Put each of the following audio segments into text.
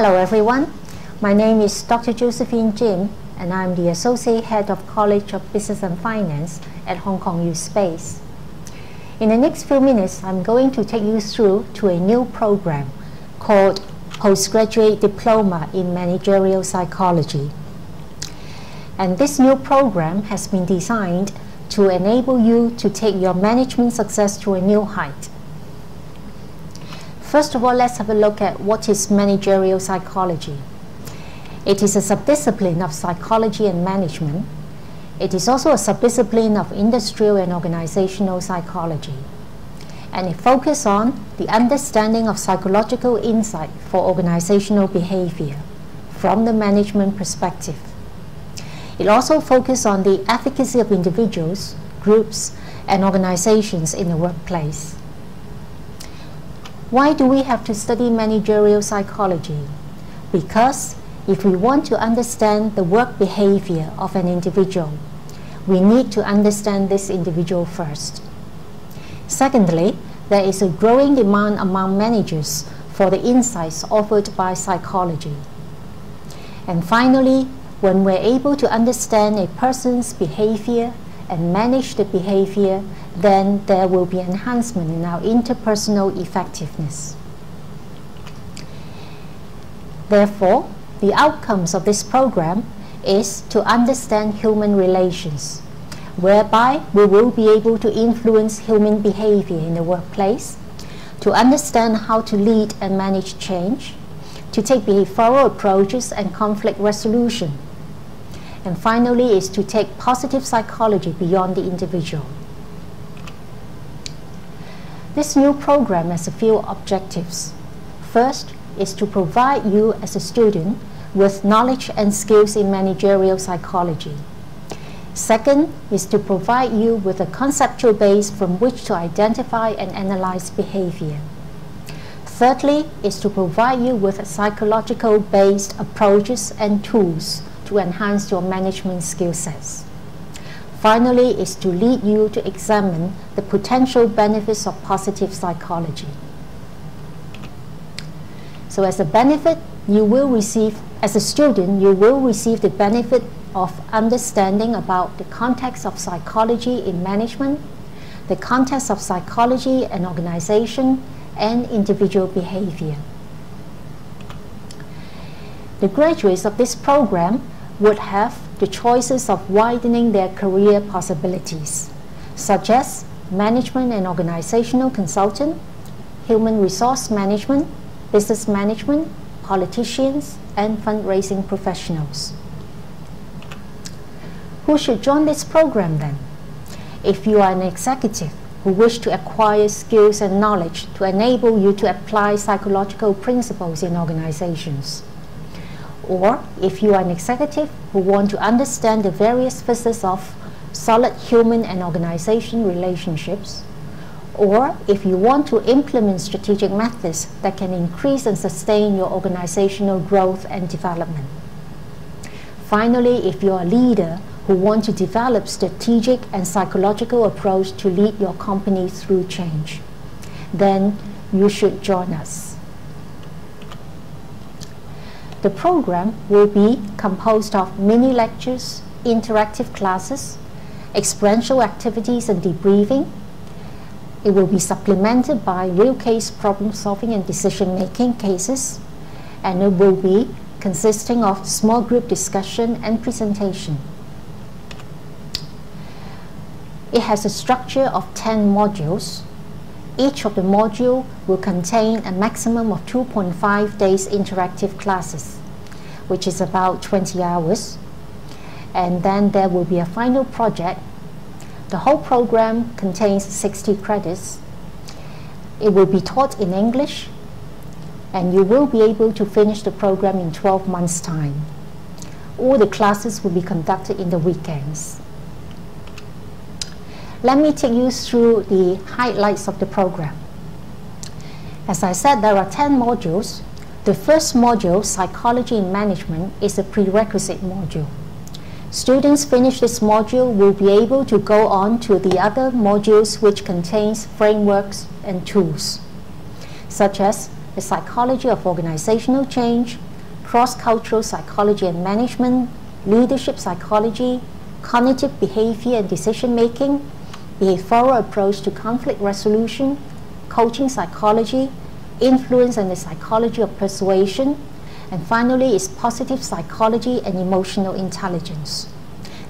Hello everyone. My name is Dr. Josephine Jim and I'm the Associate Head of College of Business and Finance at Hong Kong U Space. In the next few minutes, I'm going to take you through to a new program called Postgraduate Diploma in Managerial Psychology. And this new program has been designed to enable you to take your management success to a new height. First of all, let's have a look at what is managerial psychology. It is a subdiscipline of psychology and management. It is also a subdiscipline of industrial and organizational psychology. And it focuses on the understanding of psychological insight for organizational behavior from the management perspective. It also focuses on the efficacy of individuals, groups, and organizations in the workplace. Why do we have to study managerial psychology? Because if we want to understand the work behavior of an individual, we need to understand this individual first. Secondly, there is a growing demand among managers for the insights offered by psychology. And finally, when we're able to understand a person's behavior and manage the behavior, then there will be enhancement in our interpersonal effectiveness. Therefore, the outcomes of this program is to understand human relations, whereby we will be able to influence human behavior in the workplace, to understand how to lead and manage change, to take behavioral approaches and conflict resolution, and finally is to take positive psychology beyond the individual. This new program has a few objectives. First is to provide you as a student with knowledge and skills in managerial psychology. Second is to provide you with a conceptual base from which to identify and analyze behavior. Thirdly is to provide you with psychological based approaches and tools to enhance your management skill sets. Finally is to lead you to examine the potential benefits of positive psychology. So as a benefit, you will receive, as a student, you will receive the benefit of understanding about the context of psychology in management, the context of psychology and organization, and individual behavior. The graduates of this program would have the choices of widening their career possibilities, such as management and organizational consultant, human resource management, business management, politicians, and fundraising professionals. Who should join this program then? If you are an executive who wish to acquire skills and knowledge to enable you to apply psychological principles in organizations. Or if you are an executive who want to understand the various facets of solid human and organization relationships, or if you want to implement strategic methods that can increase and sustain your organizational growth and development. Finally, if you're a leader who want to develop strategic and psychological approach to lead your company through change, then you should join us. The program will be composed of mini lectures, interactive classes, experiential activities and debriefing, it will be supplemented by real case problem solving and decision making cases, and it will be consisting of small group discussion and presentation. It has a structure of 10 modules. Each of the module will contain a maximum of 2.5 days interactive classes, which is about 20 hours. And then there will be a final project the whole program contains 60 credits. It will be taught in English, and you will be able to finish the program in 12 months' time. All the classes will be conducted in the weekends. Let me take you through the highlights of the program. As I said, there are 10 modules. The first module, Psychology in Management, is a prerequisite module. Students finish this module will be able to go on to the other modules which contains frameworks and tools, such as the psychology of organizational change, cross-cultural psychology and management, leadership psychology, cognitive behavior and decision making, behavioral approach to conflict resolution, coaching psychology, influence and the psychology of persuasion, and finally is positive psychology and emotional intelligence.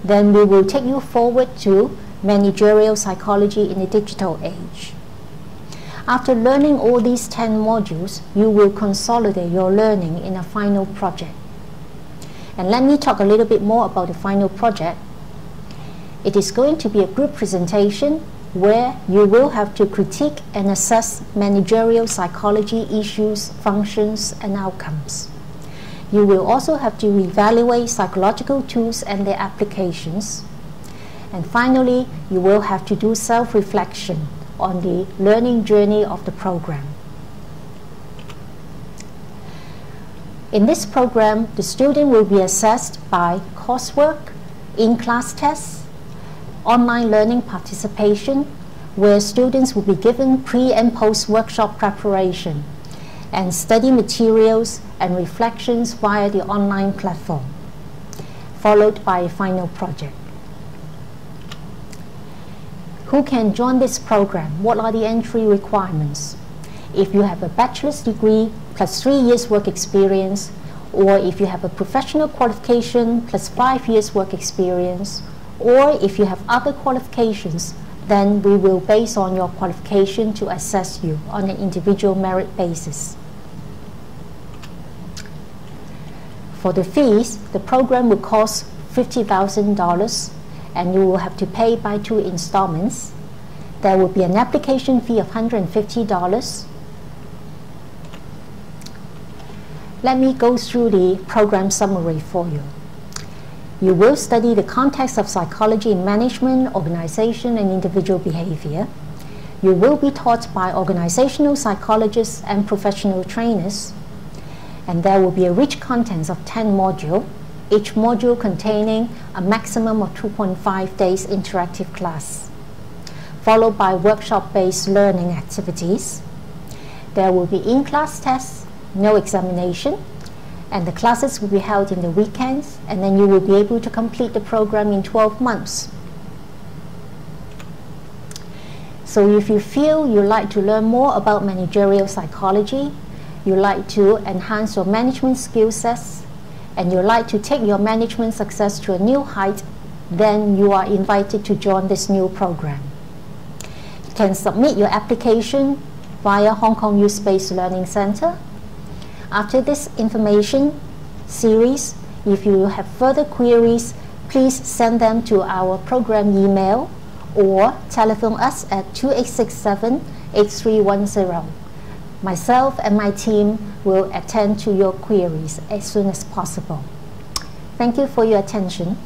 Then we will take you forward to managerial psychology in the digital age. After learning all these 10 modules, you will consolidate your learning in a final project. And let me talk a little bit more about the final project. It is going to be a group presentation where you will have to critique and assess managerial psychology issues, functions, and outcomes. You will also have to evaluate psychological tools and their applications. And finally, you will have to do self-reflection on the learning journey of the program. In this program, the student will be assessed by coursework, in-class tests, online learning participation, where students will be given pre and post workshop preparation and study materials and reflections via the online platform, followed by a final project. Who can join this program? What are the entry requirements? If you have a bachelor's degree plus three years work experience, or if you have a professional qualification plus five years work experience, or if you have other qualifications, then we will base on your qualification to assess you on an individual merit basis. For the fees, the program will cost $50,000 and you will have to pay by two installments. There will be an application fee of $150. Let me go through the program summary for you. You will study the context of psychology in management, organization, and individual behavior. You will be taught by organizational psychologists and professional trainers. And there will be a rich contents of 10 modules each module containing a maximum of 2.5 days interactive class, followed by workshop-based learning activities. There will be in-class tests, no examination, and the classes will be held in the weekends, and then you will be able to complete the program in 12 months. So if you feel you like to learn more about managerial psychology, you like to enhance your management skill sets, and you'd like to take your management success to a new height, then you are invited to join this new program. You can submit your application via Hong Kong U Space Learning Center. After this information series, if you have further queries, please send them to our program email or telephone us at 2867 8310. Myself and my team will attend to your queries as soon as possible. Thank you for your attention.